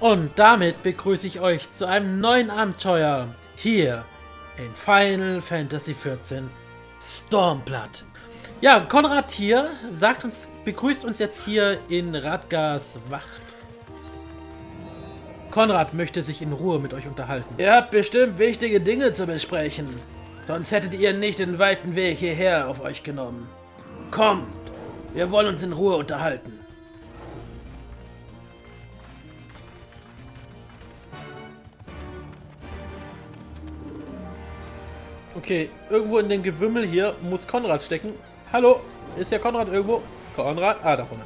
Und damit begrüße ich euch zu einem neuen Abenteuer hier in Final Fantasy XIV Stormblood. Ja, Konrad hier sagt uns, begrüßt uns jetzt hier in Radgars Wacht. Konrad möchte sich in Ruhe mit euch unterhalten. Ihr habt bestimmt wichtige Dinge zu besprechen. Sonst hättet ihr nicht den weiten Weg hierher auf euch genommen. Kommt, wir wollen uns in Ruhe unterhalten. Okay, irgendwo in dem Gewimmel hier muss Konrad stecken. Hallo, ist ja Konrad irgendwo? Konrad? Ah, da vorne.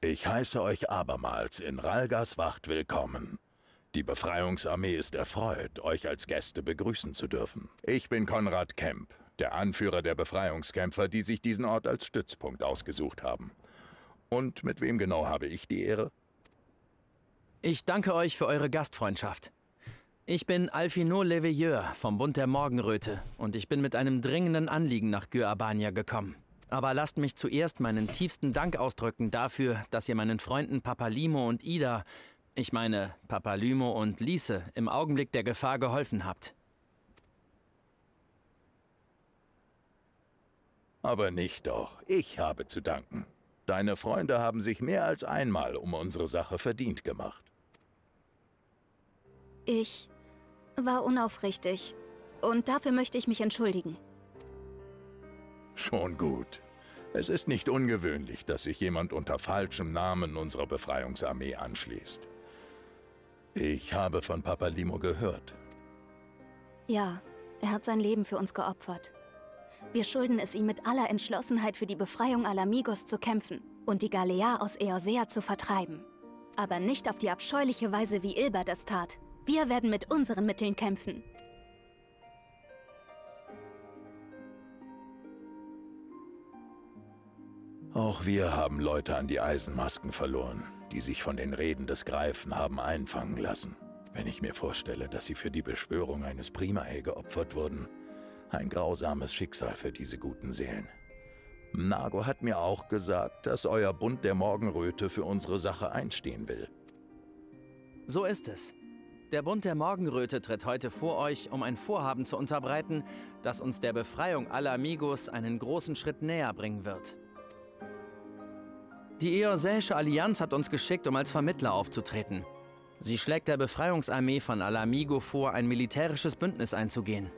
Ich heiße euch abermals in Ralgas Wacht willkommen. Die Befreiungsarmee ist erfreut, euch als Gäste begrüßen zu dürfen. Ich bin Konrad Kemp, der Anführer der Befreiungskämpfer, die sich diesen Ort als Stützpunkt ausgesucht haben. Und mit wem genau habe ich die Ehre? Ich danke euch für eure Gastfreundschaft. Ich bin Alfino Leveilleur vom Bund der Morgenröte und ich bin mit einem dringenden Anliegen nach Gyabania gekommen. Aber lasst mich zuerst meinen tiefsten Dank ausdrücken dafür, dass ihr meinen Freunden Papalimo und Ida, ich meine Papalymo und Lise, im Augenblick der Gefahr geholfen habt. Aber nicht doch. Ich habe zu danken. Deine Freunde haben sich mehr als einmal um unsere Sache verdient gemacht. Ich war unaufrichtig. Und dafür möchte ich mich entschuldigen. Schon gut. Es ist nicht ungewöhnlich, dass sich jemand unter falschem Namen unserer Befreiungsarmee anschließt. Ich habe von Papa Limo gehört. Ja, er hat sein Leben für uns geopfert. Wir schulden es ihm mit aller Entschlossenheit für die Befreiung Alamigos zu kämpfen und die Galea aus Eosea zu vertreiben. Aber nicht auf die abscheuliche Weise, wie Ilber das tat. Wir werden mit unseren Mitteln kämpfen. Auch wir haben Leute an die Eisenmasken verloren, die sich von den Reden des Greifen haben einfangen lassen. Wenn ich mir vorstelle, dass sie für die Beschwörung eines Primae geopfert wurden. Ein grausames Schicksal für diese guten Seelen. Nago hat mir auch gesagt, dass euer Bund der Morgenröte für unsere Sache einstehen will. So ist es. Der Bund der Morgenröte tritt heute vor euch, um ein Vorhaben zu unterbreiten, das uns der Befreiung aller Amigos einen großen Schritt näher bringen wird. Die Eosäische Allianz hat uns geschickt, um als Vermittler aufzutreten. Sie schlägt der Befreiungsarmee von Alamigo vor, ein militärisches Bündnis einzugehen.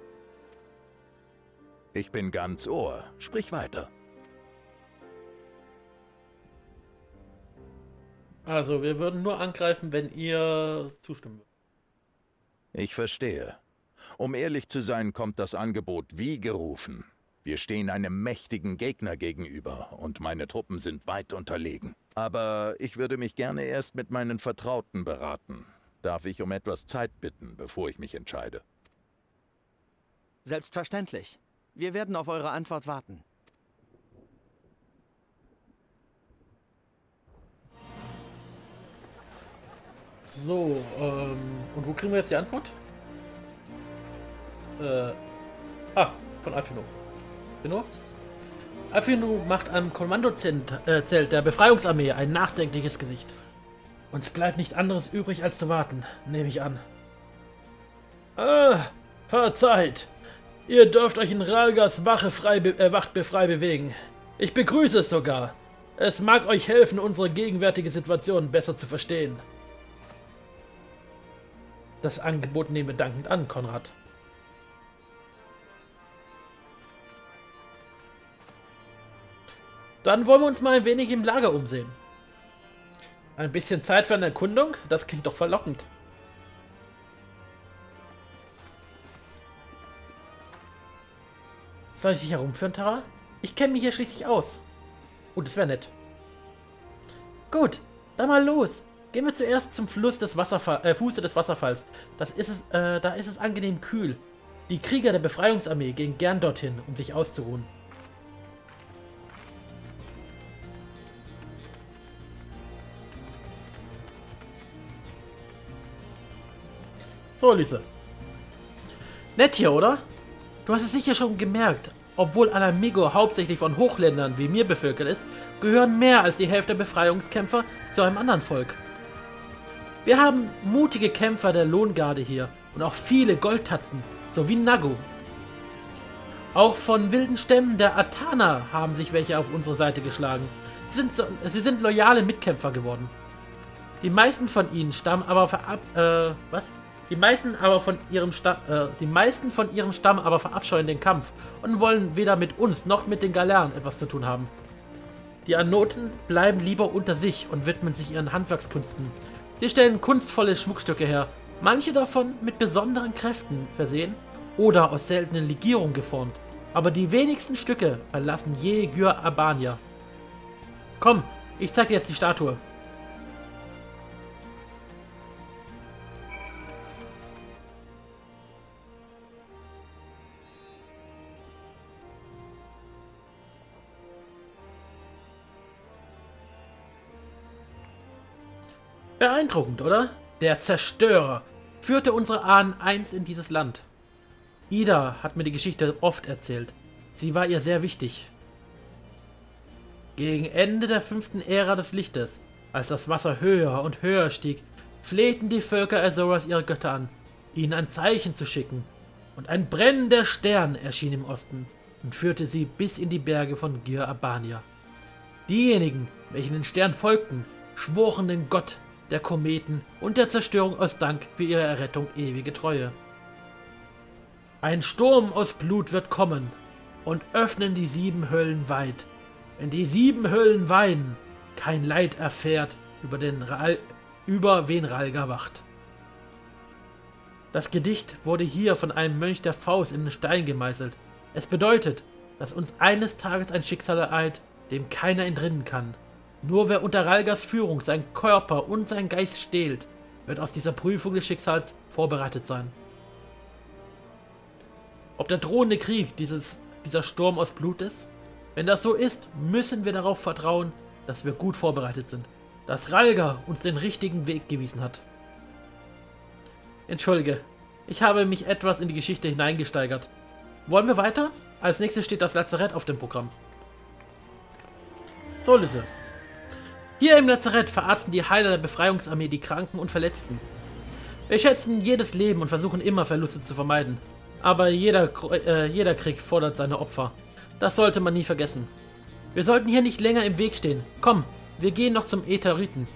Ich bin ganz Ohr. Sprich weiter. Also, wir würden nur angreifen, wenn ihr zustimmen würdet. Ich verstehe. Um ehrlich zu sein, kommt das Angebot wie gerufen. Wir stehen einem mächtigen Gegner gegenüber und meine Truppen sind weit unterlegen. Aber ich würde mich gerne erst mit meinen Vertrauten beraten. Darf ich um etwas Zeit bitten, bevor ich mich entscheide? Selbstverständlich. Wir werden auf eure Antwort warten. So, ähm, und wo kriegen wir jetzt die Antwort? Äh, ah, von Alfino. Alfino? Alfino macht am Kommandozelt äh, der Befreiungsarmee ein nachdenkliches Gesicht. Uns bleibt nicht anderes übrig, als zu warten, nehme ich an. Ah, verzeiht. Ihr dürft euch in Ralgas Wache frei äh, Wacht befrei bewegen. Ich begrüße es sogar. Es mag euch helfen, unsere gegenwärtige Situation besser zu verstehen. Das Angebot nehmen wir dankend an, Konrad. Dann wollen wir uns mal ein wenig im Lager umsehen. Ein bisschen Zeit für eine Erkundung? Das klingt doch verlockend. Soll ich dich herumführen, Tara? Ich kenne mich hier schließlich aus. Oh, das wäre nett. Gut, dann mal los. Gehen wir zuerst zum Fluss des Wasserfall, äh, Fuße des Wasserfalls. Das ist es, äh, da ist es angenehm kühl. Die Krieger der Befreiungsarmee gehen gern dorthin, um sich auszuruhen. So, Lise. Nett hier, oder? Du hast es sicher schon gemerkt. obwohl Alamigo hauptsächlich von Hochländern wie mir bevölkert ist, gehören mehr als die Hälfte der Befreiungskämpfer zu einem anderen Volk. Wir haben mutige Kämpfer der Lohngarde hier und auch viele Goldtatzen, sowie Nagu. Auch von wilden Stämmen der Atana haben sich welche auf unsere Seite geschlagen. Sie sind, so, sie sind loyale Mitkämpfer geworden. Die meisten von ihnen stammen aber verab, äh, was? Die meisten aber von ihrem Stamm, äh, die meisten von ihrem Stamm aber verabscheuen den Kampf und wollen weder mit uns noch mit den Galern etwas zu tun haben. Die Anoten bleiben lieber unter sich und widmen sich ihren Handwerkskünsten. Sie stellen kunstvolle Schmuckstücke her, manche davon mit besonderen Kräften versehen oder aus seltenen Legierungen geformt. Aber die wenigsten Stücke verlassen je Gyr Abania. Komm, ich zeig dir jetzt die Statue. Beeindruckend, oder? Der Zerstörer führte unsere Ahnen einst in dieses Land. Ida hat mir die Geschichte oft erzählt. Sie war ihr sehr wichtig. Gegen Ende der fünften Ära des Lichtes, als das Wasser höher und höher stieg, flehten die Völker Azoras ihre Götter an, ihnen ein Zeichen zu schicken. Und ein brennender Stern erschien im Osten und führte sie bis in die Berge von Gir Abania. Diejenigen, welche den Stern folgten, schworen den Gott der Kometen und der Zerstörung aus Dank für ihre Errettung ewige Treue. Ein Sturm aus Blut wird kommen und öffnen die sieben Höllen weit. Wenn die sieben Höllen weinen, kein Leid erfährt über, den Ral über wen Ralga wacht. Das Gedicht wurde hier von einem Mönch der Faust in den Stein gemeißelt. Es bedeutet, dass uns eines Tages ein Schicksal ereilt, dem keiner entrinnen kann. Nur wer unter Ralgas Führung seinen Körper und seinen Geist stehlt, wird aus dieser Prüfung des Schicksals vorbereitet sein. Ob der drohende Krieg dieses, dieser Sturm aus Blut ist? Wenn das so ist, müssen wir darauf vertrauen, dass wir gut vorbereitet sind. Dass Ralga uns den richtigen Weg gewiesen hat. Entschuldige, ich habe mich etwas in die Geschichte hineingesteigert. Wollen wir weiter? Als nächstes steht das Lazarett auf dem Programm. So, Lisse. Hier im Lazarett verarzten die Heiler der Befreiungsarmee die Kranken und Verletzten. Wir schätzen jedes Leben und versuchen immer Verluste zu vermeiden. Aber jeder, äh, jeder Krieg fordert seine Opfer. Das sollte man nie vergessen. Wir sollten hier nicht länger im Weg stehen. Komm, wir gehen noch zum Ätheriten.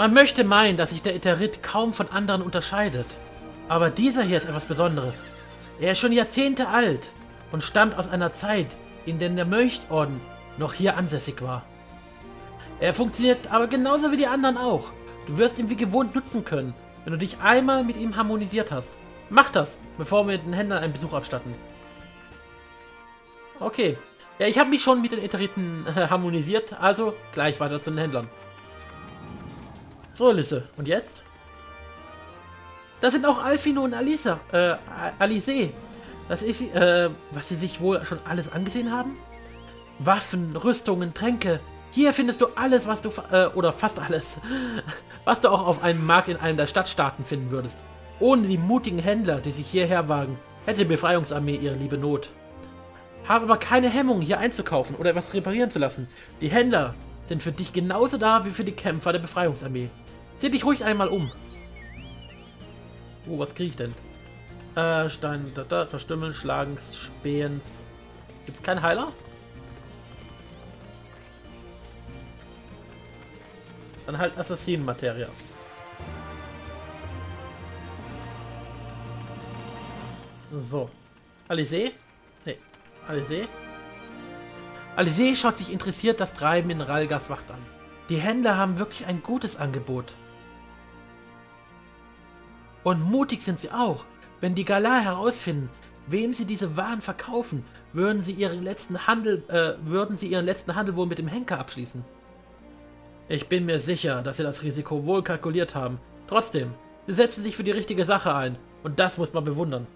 Man möchte meinen, dass sich der Etherit kaum von anderen unterscheidet. Aber dieser hier ist etwas Besonderes. Er ist schon Jahrzehnte alt und stammt aus einer Zeit, in der der Mönchsorden noch hier ansässig war. Er funktioniert aber genauso wie die anderen auch. Du wirst ihn wie gewohnt nutzen können, wenn du dich einmal mit ihm harmonisiert hast. Mach das, bevor wir den Händlern einen Besuch abstatten. Okay. Ja, ich habe mich schon mit den Ätheriten äh, harmonisiert, also gleich weiter zu den Händlern. So, Lisse. Und jetzt? Da sind auch Alfino und Alisa, äh, Alice. Das ist, äh, was sie sich wohl schon alles angesehen haben? Waffen, Rüstungen, Tränke. Hier findest du alles, was du, äh, oder fast alles, was du auch auf einem Markt in einem der Stadtstaaten finden würdest. Ohne die mutigen Händler, die sich hierher wagen, hätte die Befreiungsarmee ihre liebe Not. Habe aber keine Hemmung, hier einzukaufen oder etwas reparieren zu lassen. Die Händler sind für dich genauso da wie für die Kämpfer der Befreiungsarmee. Sieh dich ruhig einmal um. Oh, was kriege ich denn? Äh, Stein, da, da, verstümmeln, schlagen, spähens. Gibt es keinen Heiler? Dann halt Assassinenmaterie. So. Alice? Nee. Alice? Alice schaut sich interessiert das Treiben in Ralgas Wacht an. Die Händler haben wirklich ein gutes Angebot. Und mutig sind sie auch. Wenn die Galar herausfinden, wem sie diese Waren verkaufen, würden sie, ihren letzten Handel, äh, würden sie ihren letzten Handel wohl mit dem Henker abschließen. Ich bin mir sicher, dass sie das Risiko wohl kalkuliert haben. Trotzdem, sie setzen sich für die richtige Sache ein. Und das muss man bewundern.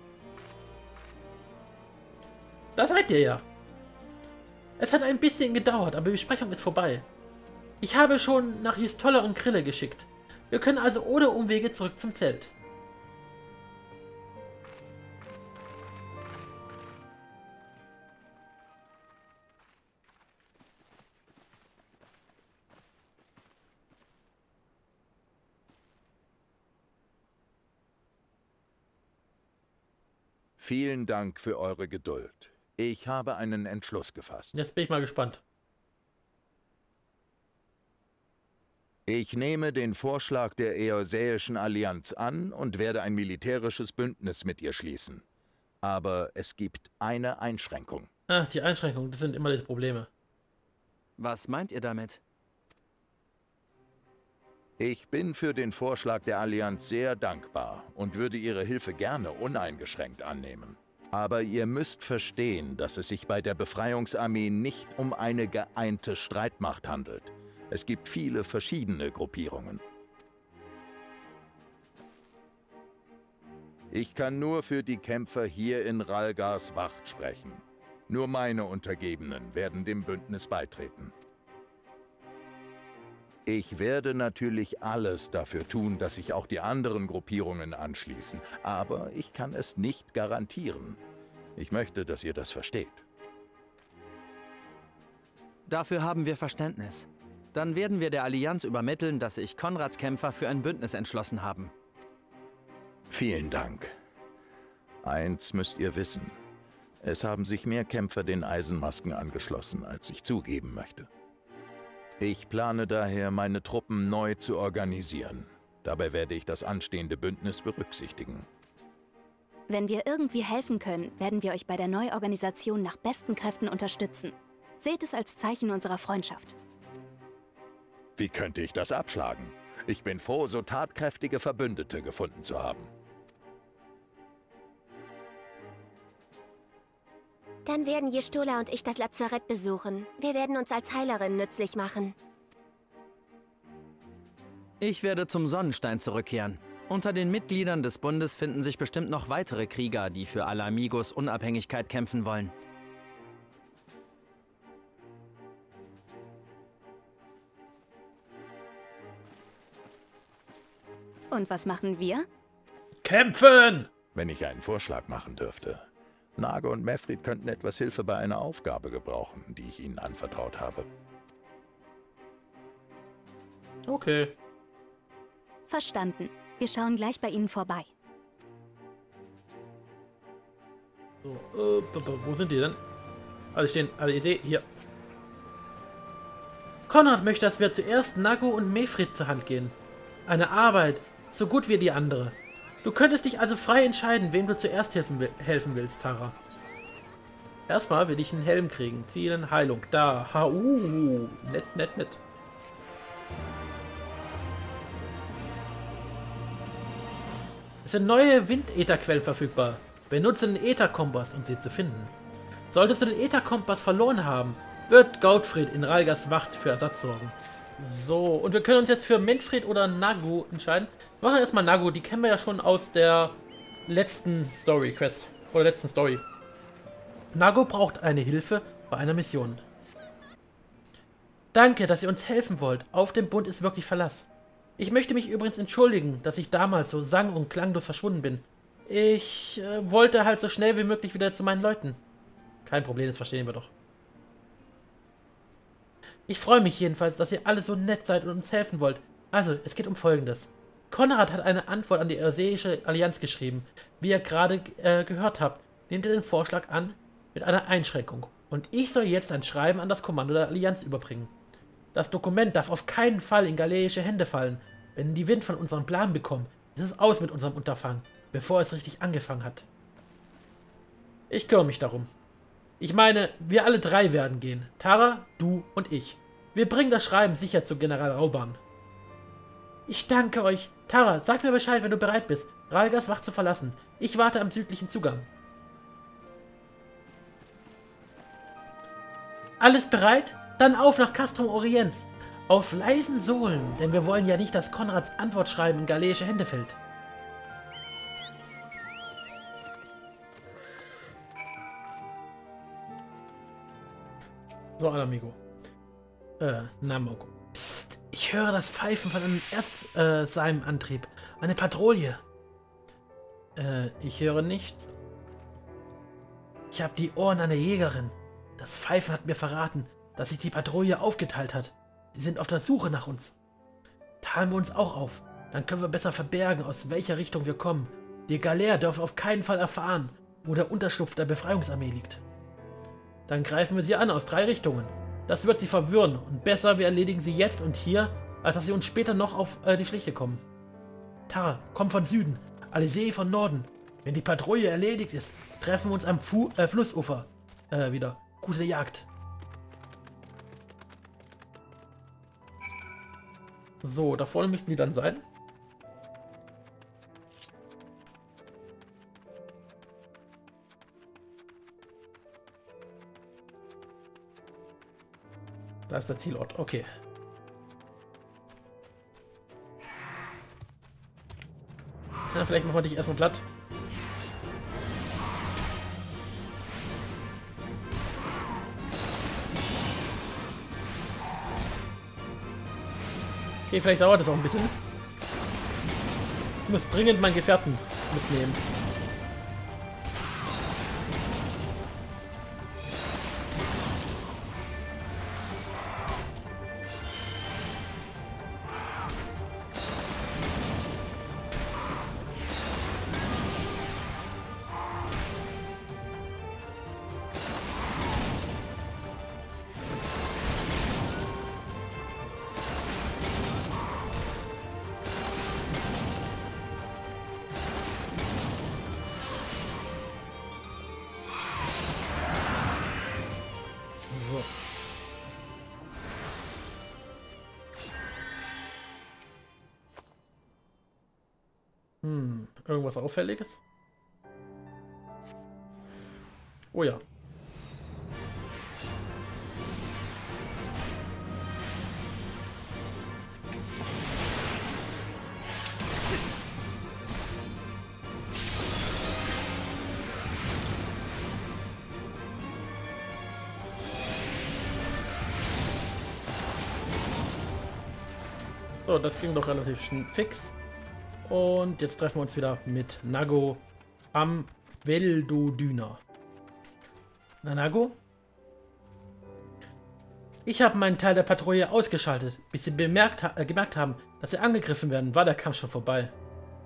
Da seid ihr ja. Es hat ein bisschen gedauert, aber die Besprechung ist vorbei. Ich habe schon nach Jistolla und Krille geschickt. Wir können also ohne Umwege zurück zum Zelt. Vielen Dank für eure Geduld. Ich habe einen Entschluss gefasst. Jetzt bin ich mal gespannt. Ich nehme den Vorschlag der Eosäischen Allianz an und werde ein militärisches Bündnis mit ihr schließen. Aber es gibt eine Einschränkung. Ach, die Einschränkungen, das sind immer die Probleme. Was meint ihr damit? Ich bin für den Vorschlag der Allianz sehr dankbar und würde Ihre Hilfe gerne uneingeschränkt annehmen. Aber ihr müsst verstehen, dass es sich bei der Befreiungsarmee nicht um eine geeinte Streitmacht handelt. Es gibt viele verschiedene Gruppierungen. Ich kann nur für die Kämpfer hier in Ralgars Wacht sprechen. Nur meine Untergebenen werden dem Bündnis beitreten. Ich werde natürlich alles dafür tun, dass sich auch die anderen Gruppierungen anschließen, aber ich kann es nicht garantieren. Ich möchte, dass ihr das versteht. Dafür haben wir Verständnis. Dann werden wir der Allianz übermitteln, dass sich Konrads Kämpfer für ein Bündnis entschlossen haben. Vielen Dank. Eins müsst ihr wissen. Es haben sich mehr Kämpfer den Eisenmasken angeschlossen, als ich zugeben möchte. Ich plane daher, meine Truppen neu zu organisieren. Dabei werde ich das anstehende Bündnis berücksichtigen. Wenn wir irgendwie helfen können, werden wir euch bei der Neuorganisation nach besten Kräften unterstützen. Seht es als Zeichen unserer Freundschaft. Wie könnte ich das abschlagen? Ich bin froh, so tatkräftige Verbündete gefunden zu haben. Dann werden Jestola und ich das Lazarett besuchen. Wir werden uns als Heilerin nützlich machen. Ich werde zum Sonnenstein zurückkehren. Unter den Mitgliedern des Bundes finden sich bestimmt noch weitere Krieger, die für Alamigos Unabhängigkeit kämpfen wollen. Und was machen wir? Kämpfen! Wenn ich einen Vorschlag machen dürfte. Nage und Mefrid könnten etwas Hilfe bei einer Aufgabe gebrauchen, die ich ihnen anvertraut habe. Okay. Verstanden. Wir schauen gleich bei Ihnen vorbei. So, äh, wo sind die denn? Alle stehen, alle ihr seht, hier. Konrad möchte, dass wir zuerst Nago und Mefrid zur Hand gehen. Eine Arbeit, so gut wie die andere. Du könntest dich also frei entscheiden, wem du zuerst helfen, helfen willst, Tara. Erstmal will ich einen Helm kriegen. Vielen Heilung. Da. Ha, uh, nett, nett, nett. Es sind neue Windätherquellen verfügbar. Benutze den Ätherkompass, um sie zu finden. Solltest du den Ätherkompass verloren haben, wird Gautfried in Ralgers Wacht für Ersatz sorgen. So, und wir können uns jetzt für Manfred oder Nagu entscheiden. Wir machen erstmal Nagu, die kennen wir ja schon aus der letzten Story Quest. Oder letzten Story. Nago braucht eine Hilfe bei einer Mission. Danke, dass ihr uns helfen wollt. Auf dem Bund ist wirklich Verlass. Ich möchte mich übrigens entschuldigen, dass ich damals so sang- und klanglos verschwunden bin. Ich äh, wollte halt so schnell wie möglich wieder zu meinen Leuten. Kein Problem, das verstehen wir doch. Ich freue mich jedenfalls, dass ihr alle so nett seid und uns helfen wollt. Also, es geht um Folgendes. Konrad hat eine Antwort an die Erseische Allianz geschrieben. Wie ihr gerade äh, gehört habt, nimmt er den Vorschlag an mit einer Einschränkung. Und ich soll jetzt ein Schreiben an das Kommando der Allianz überbringen. Das Dokument darf auf keinen Fall in galeische Hände fallen. Wenn die Wind von unserem Plan bekommen, ist es aus mit unserem Unterfangen, bevor es richtig angefangen hat. Ich kümmere mich darum. Ich meine, wir alle drei werden gehen. Tara, du und ich. Wir bringen das Schreiben sicher zu General Rauban. Ich danke euch. Tara, sag mir Bescheid, wenn du bereit bist, Ralgas Wacht zu verlassen. Ich warte am südlichen Zugang. Alles bereit? Dann auf nach Castrum Orients. Auf leisen Sohlen, denn wir wollen ja nicht, dass Konrads Antwortschreiben in galeische Hände fällt. So, Alamigo. Äh, Namogo. Psst, ich höre das Pfeifen von einem Erzseimantrieb. Äh, Eine Patrouille. Äh, ich höre nichts. Ich habe die Ohren einer Jägerin. Das Pfeifen hat mir verraten, dass sich die Patrouille aufgeteilt hat. Sie sind auf der Suche nach uns. Teilen wir uns auch auf. Dann können wir besser verbergen, aus welcher Richtung wir kommen. Die Galère dürfen auf keinen Fall erfahren, wo der Unterschlupf der Befreiungsarmee liegt. Dann greifen wir sie an aus drei Richtungen. Das wird sie verwirren und besser wir erledigen sie jetzt und hier, als dass sie uns später noch auf äh, die Schliche kommen. Tara, komm von Süden, Alizé von Norden. Wenn die Patrouille erledigt ist, treffen wir uns am Fu äh, Flussufer äh, wieder. Gute Jagd. So, da vorne müssten die dann sein. Da ist der Zielort. Okay. Ja, vielleicht machen wir dich erstmal platt. Okay, vielleicht dauert das auch ein bisschen. Ich muss dringend meinen Gefährten mitnehmen. Hm, irgendwas Auffälliges? Oh ja. So, das ging doch relativ fix. Und jetzt treffen wir uns wieder mit Nago am Veldodüner. Na, Nago? Ich habe meinen Teil der Patrouille ausgeschaltet. Bis sie bemerkt äh, gemerkt haben, dass sie angegriffen werden, war der Kampf schon vorbei.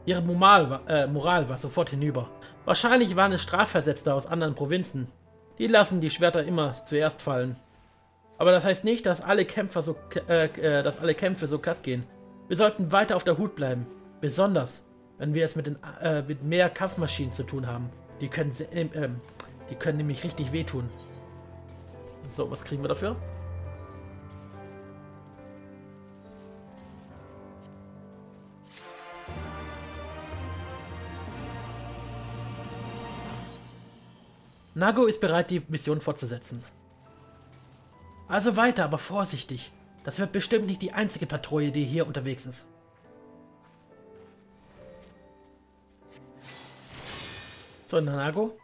Ihre Moral war, äh, Moral war sofort hinüber. Wahrscheinlich waren es Strafversetzte aus anderen Provinzen. Die lassen die Schwerter immer zuerst fallen. Aber das heißt nicht, dass alle Kämpfer so, äh, äh, dass alle Kämpfe so glatt gehen. Wir sollten weiter auf der Hut bleiben. Besonders, wenn wir es mit, den, äh, mit mehr Kampfmaschinen zu tun haben. Die können, ähm, die können nämlich richtig wehtun. So, was kriegen wir dafür? Nago ist bereit, die Mission fortzusetzen. Also weiter, aber vorsichtig. Das wird bestimmt nicht die einzige Patrouille, die hier unterwegs ist. So, Nanago.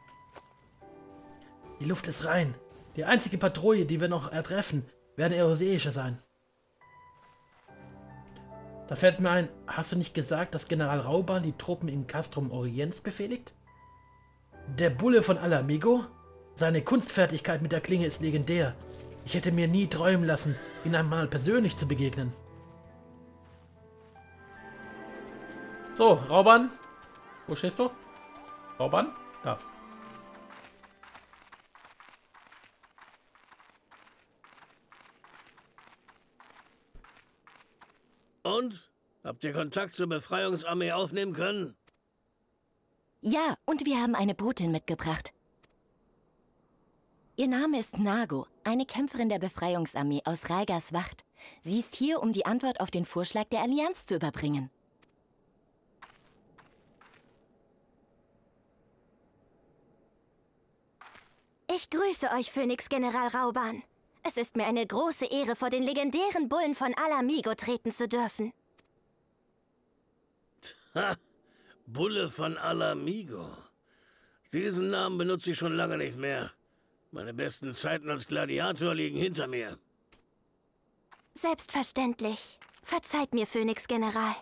Die Luft ist rein. Die einzige Patrouille, die wir noch ertreffen, werden euroseische sein. Da fällt mir ein, hast du nicht gesagt, dass General Rauban die Truppen in Castrum Orients befehligt? Der Bulle von Alamigo? Seine Kunstfertigkeit mit der Klinge ist legendär. Ich hätte mir nie träumen lassen, ihn einmal persönlich zu begegnen. So, Rauban. Wo stehst du? Rauban? Da. Und? Habt ihr Kontakt zur Befreiungsarmee aufnehmen können? Ja, und wir haben eine Botin mitgebracht. Ihr Name ist Nago, eine Kämpferin der Befreiungsarmee aus Raigers Wacht. Sie ist hier, um die Antwort auf den Vorschlag der Allianz zu überbringen. Ich grüße euch, Phönix-General Rauban. Es ist mir eine große Ehre, vor den legendären Bullen von Alamigo treten zu dürfen. Ha! Bulle von Alamigo. Diesen Namen benutze ich schon lange nicht mehr. Meine besten Zeiten als Gladiator liegen hinter mir. Selbstverständlich. Verzeiht mir, Phönix-General.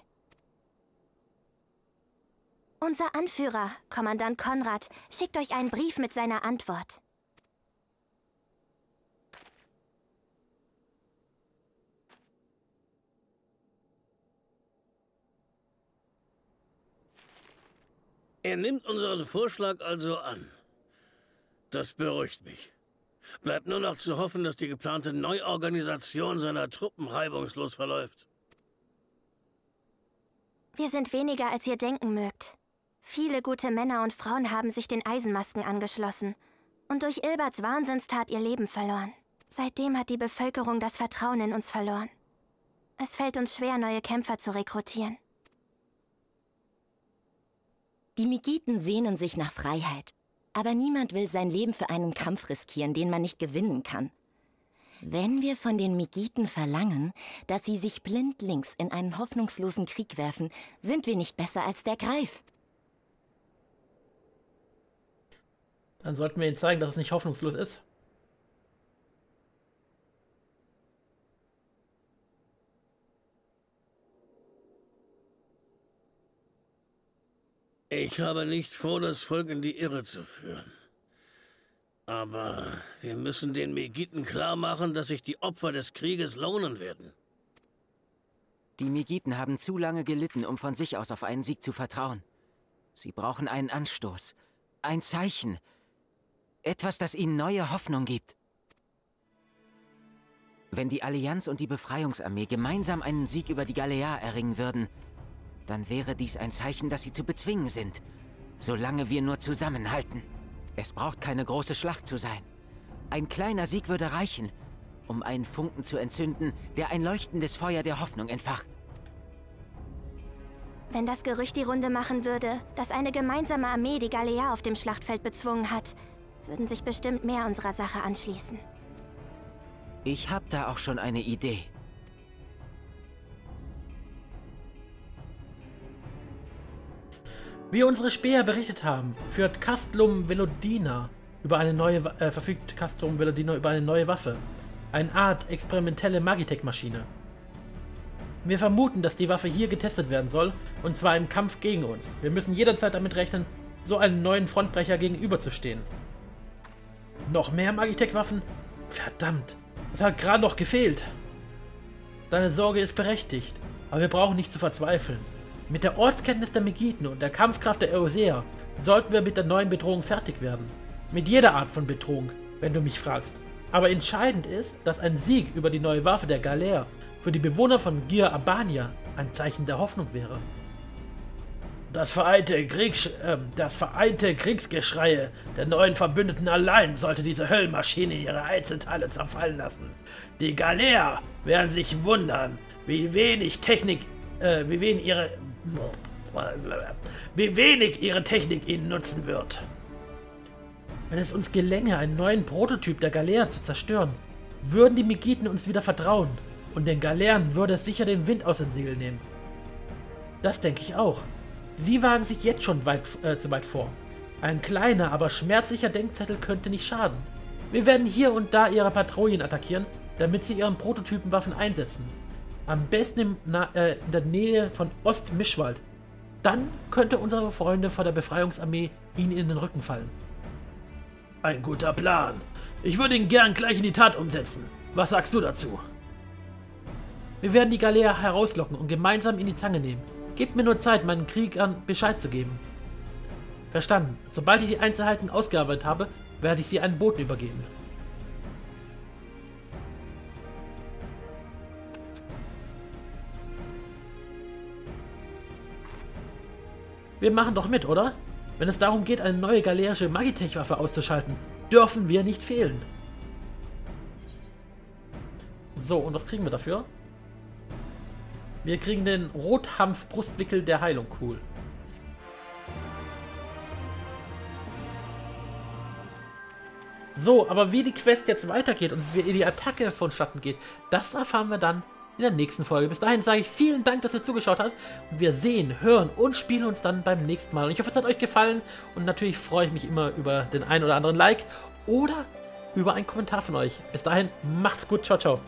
Unser Anführer, Kommandant Konrad, schickt euch einen Brief mit seiner Antwort. Er nimmt unseren Vorschlag also an. Das beruhigt mich. Bleibt nur noch zu hoffen, dass die geplante Neuorganisation seiner Truppen reibungslos verläuft. Wir sind weniger, als ihr denken mögt. Viele gute Männer und Frauen haben sich den Eisenmasken angeschlossen und durch Ilberts Wahnsinnstat ihr Leben verloren. Seitdem hat die Bevölkerung das Vertrauen in uns verloren. Es fällt uns schwer, neue Kämpfer zu rekrutieren. Die Megiten sehnen sich nach Freiheit. Aber niemand will sein Leben für einen Kampf riskieren, den man nicht gewinnen kann. Wenn wir von den Megiten verlangen, dass sie sich blindlings in einen hoffnungslosen Krieg werfen, sind wir nicht besser als der Greif. Dann sollten wir ihnen zeigen, dass es nicht hoffnungslos ist. Ich habe nicht vor, das Volk in die Irre zu führen. Aber wir müssen den Megiten klar machen, dass sich die Opfer des Krieges lohnen werden. Die Megiten haben zu lange gelitten, um von sich aus auf einen Sieg zu vertrauen. Sie brauchen einen Anstoß, ein Zeichen, etwas, das ihnen neue Hoffnung gibt. Wenn die Allianz und die Befreiungsarmee gemeinsam einen Sieg über die Galea erringen würden, dann wäre dies ein Zeichen, dass sie zu bezwingen sind. Solange wir nur zusammenhalten. Es braucht keine große Schlacht zu sein. Ein kleiner Sieg würde reichen, um einen Funken zu entzünden, der ein leuchtendes Feuer der Hoffnung entfacht. Wenn das Gerücht die Runde machen würde, dass eine gemeinsame Armee die Galea auf dem Schlachtfeld bezwungen hat, würden sich bestimmt mehr unserer Sache anschließen. Ich habe da auch schon eine Idee. Wie unsere Späher berichtet haben, führt Castlum Velodina über eine neue, äh, verfügt Castlum Velodina über eine neue Waffe. Eine Art experimentelle Magitech-Maschine. Wir vermuten, dass die Waffe hier getestet werden soll, und zwar im Kampf gegen uns. Wir müssen jederzeit damit rechnen, so einem neuen Frontbrecher gegenüberzustehen. Noch mehr Magitech-Waffen? Verdammt, das hat gerade noch gefehlt. Deine Sorge ist berechtigt, aber wir brauchen nicht zu verzweifeln. Mit der Ortskenntnis der Megiten und der Kampfkraft der Eoseer sollten wir mit der neuen Bedrohung fertig werden. Mit jeder Art von Bedrohung, wenn du mich fragst. Aber entscheidend ist, dass ein Sieg über die neue Waffe der Galer für die Bewohner von Gir Abania ein Zeichen der Hoffnung wäre. Das vereinte, Kriegs äh, das vereinte Kriegsgeschreie der neuen Verbündeten allein sollte diese Höllenmaschine ihre Einzelteile zerfallen lassen. Die Galer werden sich wundern, wie wenig Technik, äh, wie wenig ihre wie wenig ihre Technik ihnen nutzen wird. Wenn es uns gelänge, einen neuen Prototyp der Galea zu zerstören, würden die Megiten uns wieder vertrauen und den Galeeren würde es sicher den Wind aus den Segeln nehmen. Das denke ich auch. Sie wagen sich jetzt schon weit, äh, zu weit vor. Ein kleiner, aber schmerzlicher Denkzettel könnte nicht schaden. Wir werden hier und da ihre Patrouillen attackieren, damit sie ihren Prototypenwaffen einsetzen. Am besten im, na, äh, in der Nähe von Ostmischwald. Dann könnte unsere Freunde vor der Befreiungsarmee ihnen in den Rücken fallen. Ein guter Plan. Ich würde ihn gern gleich in die Tat umsetzen. Was sagst du dazu? Wir werden die Galea herauslocken und gemeinsam in die Zange nehmen. Gebt mir nur Zeit, meinen Kriegern Bescheid zu geben. Verstanden. Sobald ich die Einzelheiten ausgearbeitet habe, werde ich sie einen Boten übergeben. Wir machen doch mit, oder? Wenn es darum geht, eine neue galerische Magitech-Waffe auszuschalten, dürfen wir nicht fehlen. So, und was kriegen wir dafür? Wir kriegen den Rothanf-Brustwickel der Heilung. Cool. So, aber wie die Quest jetzt weitergeht und wie die Attacke vonstatten geht, das erfahren wir dann in der nächsten Folge. Bis dahin sage ich vielen Dank, dass ihr zugeschaut habt. Wir sehen, hören und spielen uns dann beim nächsten Mal. Und ich hoffe, es hat euch gefallen. Und natürlich freue ich mich immer über den einen oder anderen Like oder über einen Kommentar von euch. Bis dahin, macht's gut. Ciao, ciao.